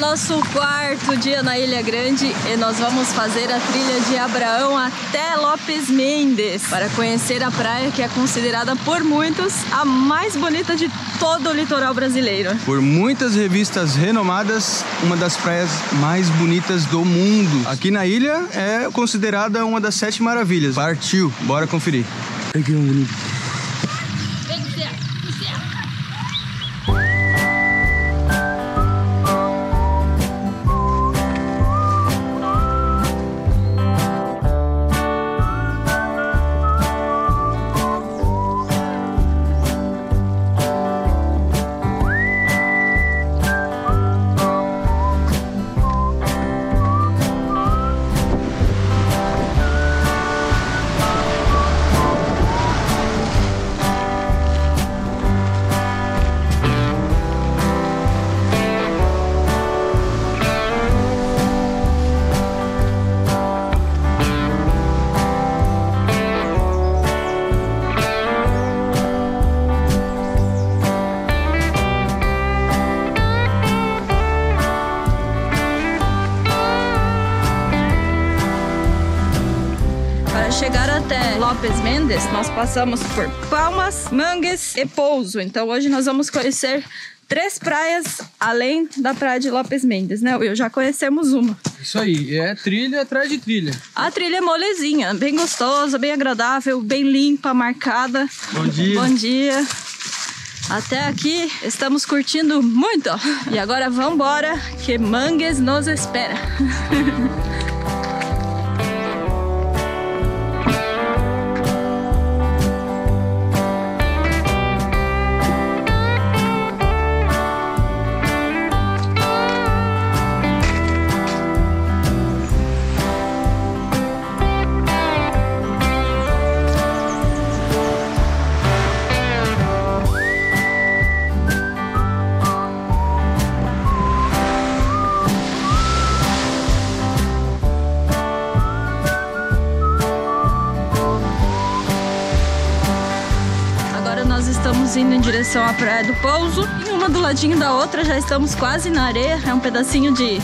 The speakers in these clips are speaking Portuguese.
Nosso quarto dia na Ilha Grande e nós vamos fazer a trilha de Abraão até Lopes Mendes para conhecer a praia que é considerada por muitos a mais bonita de todo o litoral brasileiro. Por muitas revistas renomadas, uma das praias mais bonitas do mundo. Aqui na ilha é considerada uma das sete maravilhas. Partiu, bora conferir. Aqui é um bonito. Lopes Mendes, nós passamos por Palmas, Mangues e Pouso. Então hoje nós vamos conhecer três praias além da praia de Lopes Mendes, né, Will? Já conhecemos uma. Isso aí, é trilha atrás de trilha. A trilha é molezinha, bem gostosa, bem agradável, bem limpa, marcada. Bom dia. Bom dia. Até aqui estamos curtindo muito. E agora vamos embora, que Mangues nos espera. indo em direção à Praia do Pouso. E uma do ladinho da outra, já estamos quase na areia. É um pedacinho de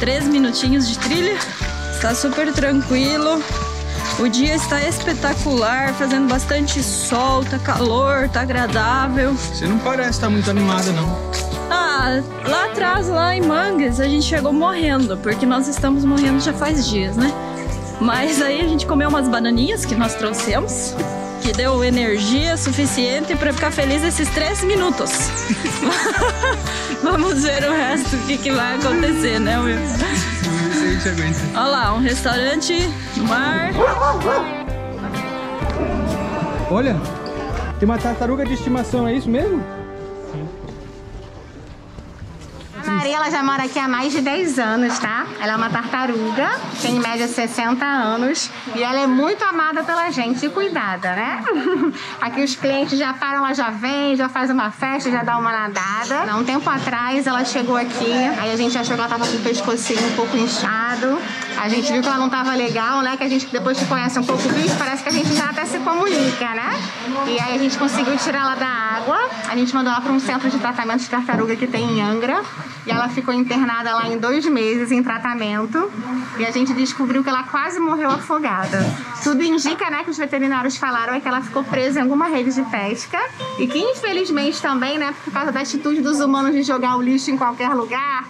três minutinhos de trilha. Está super tranquilo. O dia está espetacular, fazendo bastante sol, tá calor, tá agradável. Você não parece estar muito animada, não. Ah, lá atrás, lá em Mangues, a gente chegou morrendo, porque nós estamos morrendo já faz dias, né? Mas aí a gente comeu umas bananinhas que nós trouxemos que deu energia suficiente para ficar feliz esses três minutos. Vamos ver o resto, o que, que vai acontecer, né, Will? Olha lá, um restaurante no mar. Olha, tem uma tartaruga de estimação, é isso mesmo? Maria ela já mora aqui há mais de 10 anos, tá? Ela é uma tartaruga, tem em média 60 anos e ela é muito amada pela gente e cuidada, né? Aqui os clientes já param, ela já vem, já faz uma festa, já dá uma nadada. Um tempo atrás ela chegou aqui, aí a gente já chegou, ela tava com o pescocinho um pouco inchado. A gente viu que ela não tava legal, né? Que a gente depois que conhece um pouco o bicho, parece que a gente já até se comunica, né? E aí a gente conseguiu tirar ela da água. A gente mandou ela para um centro de tratamento de tartaruga que tem em Angra. E ela ficou internada lá em dois meses em tratamento. E a gente descobriu que ela quase morreu afogada. Tudo indica, né, que os veterinários falaram é que ela ficou presa em alguma rede de pesca. E que infelizmente também, né, por causa da atitude dos humanos de jogar o lixo em qualquer lugar,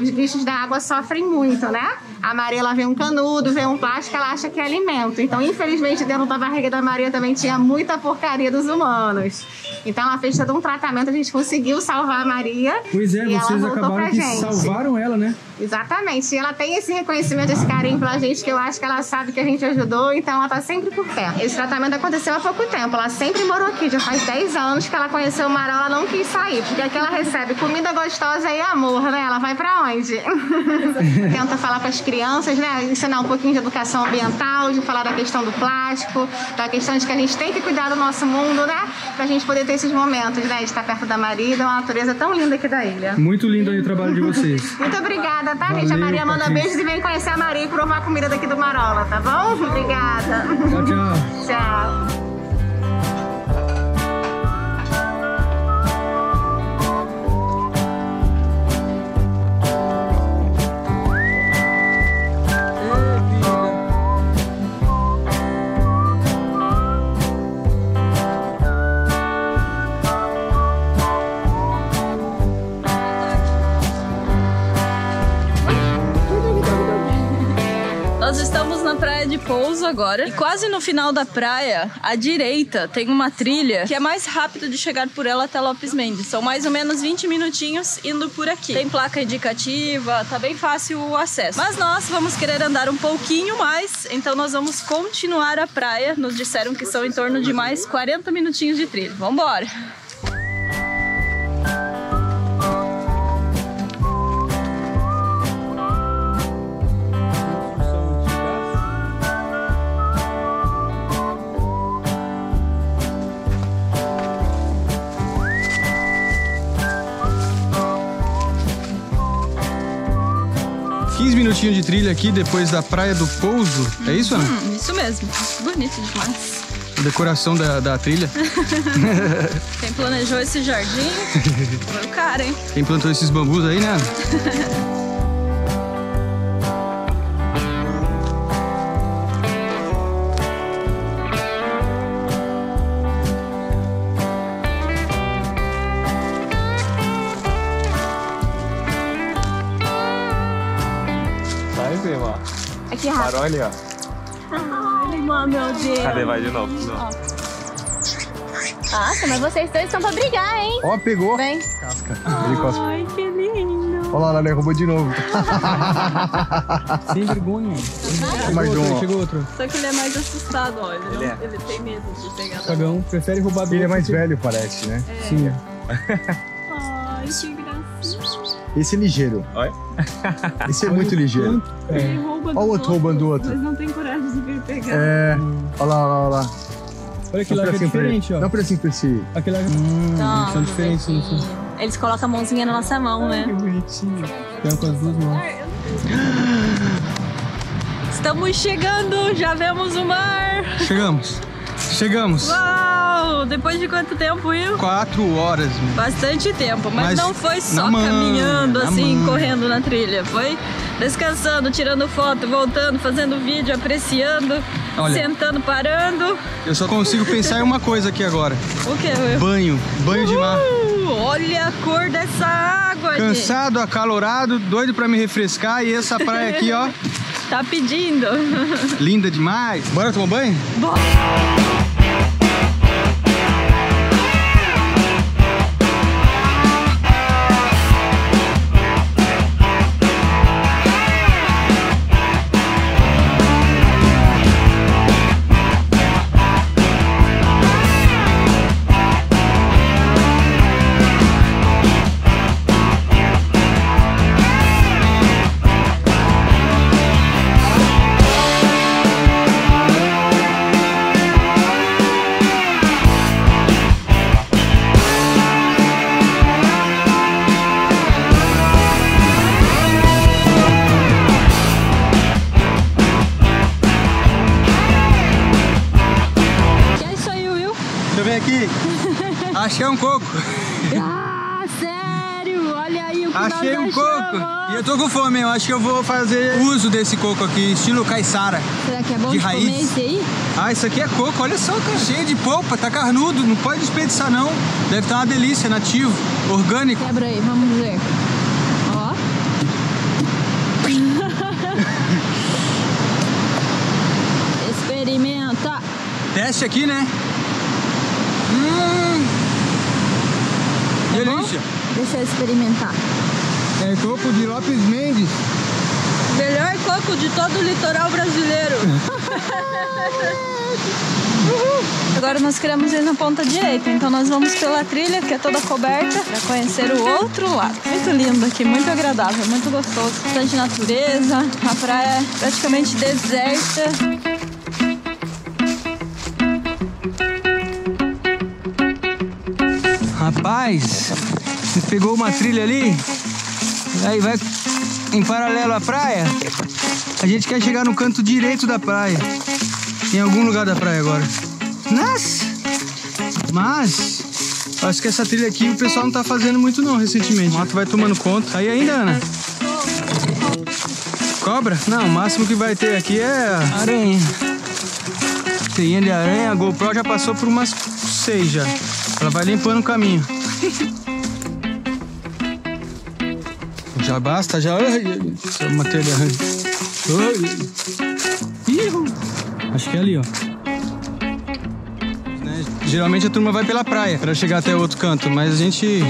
os bichos da água sofrem muito, né? A Maria ela vê um canudo, vê um plástico, ela acha que é alimento. Então, infelizmente, dentro da barriga da Maria também tinha muita porcaria dos humanos. Então, ela fez todo um tratamento, a gente conseguiu salvar a Maria. Pois é, vocês acabaram que gente. salvaram ela, né? Exatamente. E ela tem esse reconhecimento, esse carinho pela gente, que eu acho que ela sabe que a gente ajudou, então ela tá sempre por perto. Esse tratamento aconteceu há pouco tempo. Ela sempre morou aqui, já faz 10 anos que ela conheceu o Marau, ela não quis sair, porque aqui ela recebe comida gostosa e amor, né? Ela vai pra onde? Tenta falar com as crianças, né? Ensinar um pouquinho de educação ambiental, de falar da questão do plástico, da questão de que a gente tem que cuidar do nosso mundo, né? Pra gente poder ter esses momentos, né? De estar perto da Maria, uma natureza tão linda aqui da ilha. Muito lindo aí o trabalho de vocês. Muito obrigada obrigada, tá, Valeu, gente? A Maria manda beijos e vem conhecer a Maria e provar a comida daqui do Marola, tá bom? Obrigada. Tchau, tchau. tchau. De pouso agora. E quase no final da praia, à direita, tem uma trilha que é mais rápido de chegar por ela até Lopes Mendes. São mais ou menos 20 minutinhos indo por aqui. Tem placa indicativa, tá bem fácil o acesso. Mas nós vamos querer andar um pouquinho mais, então nós vamos continuar a praia. Nos disseram que são em torno de mais 40 minutinhos de trilha. Vambora! 15 minutinhos de trilha aqui depois da Praia do Pouso. É isso, Ana? Hum, isso mesmo. Bonito demais. A decoração da, da trilha. Quem planejou esse jardim foi o cara, hein? Quem plantou esses bambus aí, né? Parou ali, ó. Ai, meu Deus. Cadê? Vai de novo. de novo. Nossa, mas vocês dois estão pra brigar, hein? Ó, pegou. Vem. Casca. Ele cospe. Ai, que lindo. Olha lá, ela roubou de novo. Sem vergonha. Mais um, ó. Chegou outro. Só que ele é mais assustado, ó. Ele, não- Ele é. ele tem medo de pegar. na- Cagão prefere roubar do Ele é mais outro. velho, parece, né? Sim. Ai, que. Esse é ligeiro. Olha. Esse é muito ligeiro. Ele rouba Olha o outro roubando do outro. Mas não tem coragem de vir pegar. É. Olha lá, olha lá, olha lá. Olha que que é diferente, ó. Dá um pedacinho pra esse. Aquele lá... Hum, Toma, são diferentes, sim. Eles colocam a mãozinha na nossa mão, né? Que bonitinho. Tem com as duas mãos. Estamos chegando, já vemos o mar. Chegamos. Chegamos. Uau! Depois de quanto tempo, Will? Quatro horas. meu. Bastante tempo, mas, Mas não foi só mão, caminhando assim, mão. correndo na trilha. Foi descansando, tirando foto, voltando, fazendo vídeo, apreciando, Olha. sentando, parando. Eu só consigo pensar em uma coisa aqui agora. O que, Will? Banho. Banho de mar. Olha a cor dessa água, gente. Cansado, acalorado, doido pra me refrescar. E essa praia aqui, ó, Tá pedindo. linda demais. Bora tomar banho? Que eu tô com fome, eu acho que eu vou fazer uso desse coco aqui, estilo caiçara. Será que é bom de de, raiz. comer esse aí? Ah, isso aqui é coco, olha só, cara, cheio de polpa, tá carnudo, não pode desperdiçar não. Deve estar uma delícia, nativo, orgânico. Quebra aí, vamos ver. Ó. Experimenta. Teste aqui, né? Hum, delícia. Deixa eu experimentar. É coco de Lopes Mendes. Melhor coco de todo o litoral brasileiro. Agora nós queremos ir na ponta direita, então nós vamos pela trilha que é toda coberta para conhecer o outro lado. Muito lindo aqui, muito agradável, muito gostoso. Bastante natureza, a praia é praticamente deserta. Rapaz, você pegou uma trilha ali, aí vai em paralelo à praia. A gente quer chegar no canto direito da praia. Em algum lugar da praia agora. Nossa! Mas, acho que essa trilha aqui o pessoal não tá fazendo muito não recentemente. O mato vai tomando conta. Aí ainda, Ana? Cobra? Não, o máximo que vai ter aqui é aranha. Teinha de aranha, a GoPro já passou por umas seis já. Ela vai limpando o caminho. Já basta, já. Ai. Ih, Acho que é ali, ó. Né, Geralmente a turma vai pela praia para chegar até o outro canto, mas a gente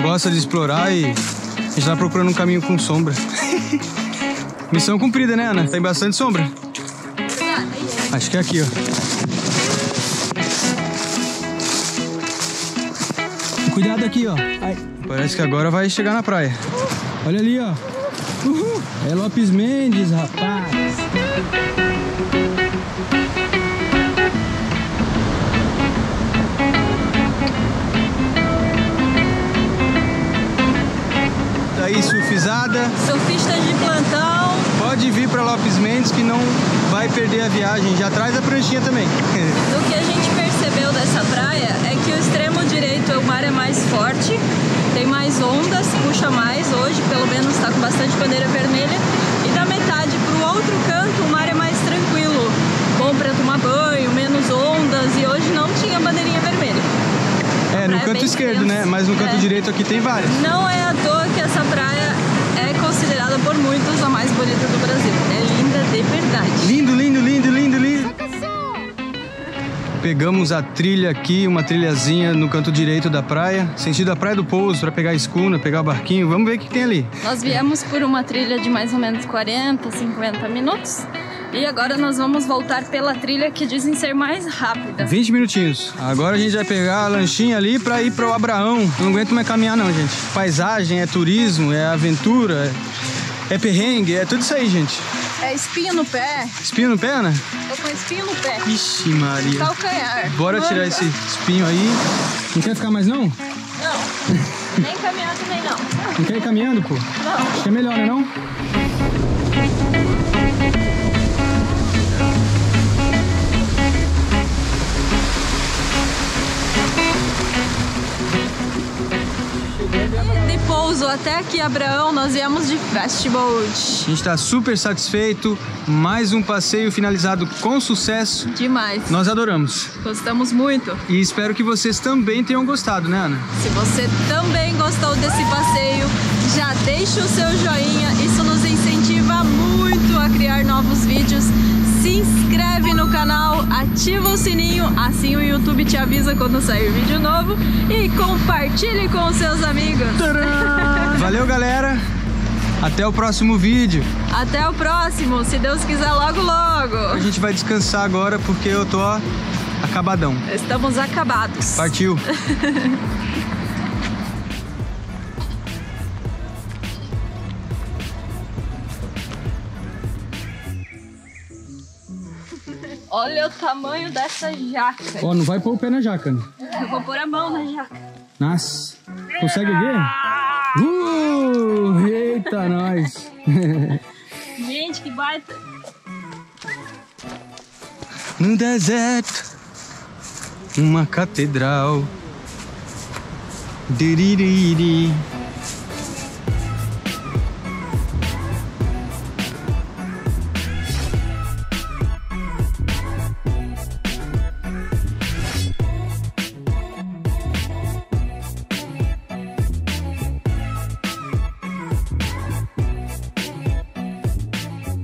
gosta de explorar e a gente tá procurando um caminho com sombra. Missão cumprida, né, Ana? Tem bastante sombra. Acho que é aqui, ó. Cuidado aqui, ó. Ai. Parece que agora vai chegar na praia. Olha ali, ó. Uhul. É Lopes Mendes, rapaz. Tá aí, surfizada. Surfistas de plantão. Pode vir pra Lopes Mendes que não vai perder a viagem. Já traz a pranchinha também. O que a gente percebeu dessa praia é que o extremo direito o mar é mais forte, tem mais ondas, puxa mais hoje, pelo menos está com bastante bandeira vermelha. E da metade para o outro canto o mar é mais tranquilo, bom para tomar banho, menos ondas e hoje não tinha bandeirinha vermelha. É, no é canto esquerdo, né? Mas no canto É. direito aqui tem várias. Não é à toa que essa praia é considerada por muitos a mais bonita do Brasil. É linda de verdade. Lindo, lindo, lindo, lindo. Pegamos a trilha aqui, uma trilhazinha no canto direito da praia, sentido a Praia do Pouso, para pegar a escuna, pegar o barquinho. Vamos ver o que tem ali. Nós viemos por uma trilha de mais ou menos 40, 50 minutos. E agora nós vamos voltar pela trilha que dizem ser mais rápida. 20 minutinhos. Agora a gente vai pegar a lanchinha ali para ir pro Abraão. Eu não aguento mais caminhar não, gente. Paisagem, é turismo, é aventura, é, é perrengue, é tudo isso aí, gente. É espinho no pé. Espinho no pé, Ana? Tô com espinho no pé. Ixi, Maria. Calcanhar. Bora tirar esse espinho aí. Não quer ficar mais não? Não. Nem caminhar também não. Não quer ir caminhando, pô? Não. Acho que é melhor, né não? Até aqui, Abraão, nós viemos de festiboat. A gente tá super satisfeito. Mais um passeio finalizado com sucesso. Demais. Nós adoramos. Gostamos muito. E espero que vocês também tenham gostado, né, Ana? Se você também gostou desse passeio, já deixa o seu joinha, isso nos incentiva muito a criar novos vídeos. Se inscreve no canal, ativa o sininho, assim o YouTube te avisa quando sair vídeo novo e compartilhe com os seus amigos. Valeu, galera. Até o próximo vídeo. Até o próximo, se Deus quiser logo logo. A gente vai descansar agora porque eu tô ó, acabadão. Estamos acabados. Partiu. Olha o tamanho dessa jaca. Ó, não vai pôr o pé na jaca, né? Eu vou pôr a mão na jaca. Nossa. Consegue ver? Uh, eita, nós. Gente, que baita. No deserto, uma catedral. Diririri.